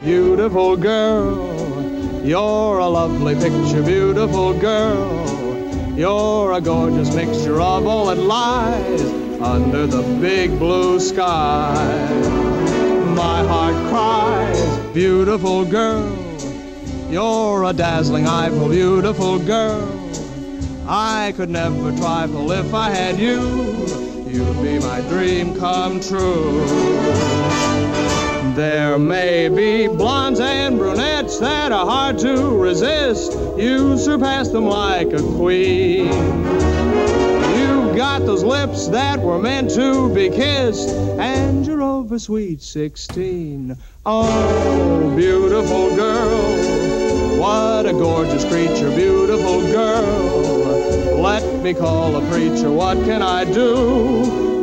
beautiful girl. You're a lovely picture, beautiful girl. You're a gorgeous mixture of all that lies under the big blue sky. My heart cries, beautiful girl. You're a dazzling eyeful, beautiful girl. I could never trifle if I had you. You'd be my dream come true. There may be blondes and brunettes that are hard to resist. You surpass them like a queen. You've got those lips that were meant to be kissed, and you're over sweet 16. Oh, beautiful girl, what a gorgeous creature, beautiful girl. Let me call a preacher, what can I do